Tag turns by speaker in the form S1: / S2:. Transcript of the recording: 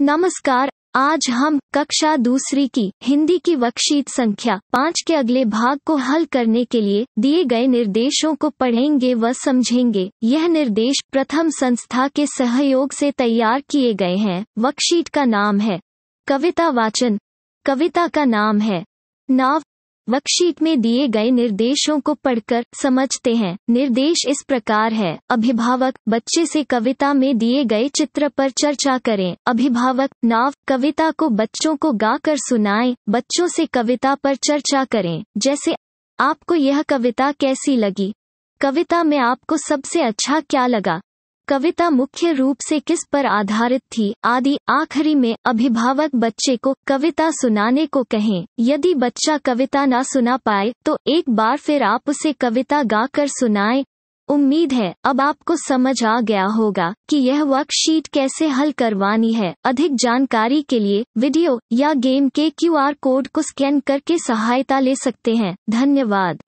S1: नमस्कार, आज हम कक्षा दूसरी की हिंदी की वर्कशीट संख्या पाँच के अगले भाग को हल करने के लिए दिए गए निर्देशों को पढ़ेंगे व समझेंगे। यह निर्देश प्रथम संस्था के सहयोग से तैयार किए गए हैं। वर्कशीट का नाम है कविता वाचन। कविता का नाम है नाव वर्कशीट में दिए गए निर्देशों को पढ़कर समझते हैं। निर्देश इस प्रकार है। अभिभावक, बच्चे से कविता में दिए गए चित्र पर चर्चा करें। अभिभावक, नाव, कविता को बच्चों को गाकर सुनाएँ। बच्चों से कविता पर चर्चा करें। जैसे, आपको यह कविता कैसी लगी? कविता में आपको सबसे अच्छा क्या लगा? कविता मुख्य रूप से किस पर आधारित थी? आदि, आखिरी में, अभिभावक बच्चे को कविता सुनाने को कहें। यदि बच्चा कविता ना सुना पाए तो एक बार फिर आप उसे कविता गाकर सुनाएँ। उम्मीद है, अब आपको समझ आ गया होगा कि यह वर्कशीट कैसे हल करवानी है। अधिक जानकारी के लिए वीडियो या गेम के क्यूआर कोड को स्कैन करके सहायता ले सकते हैं। धन्यवाद।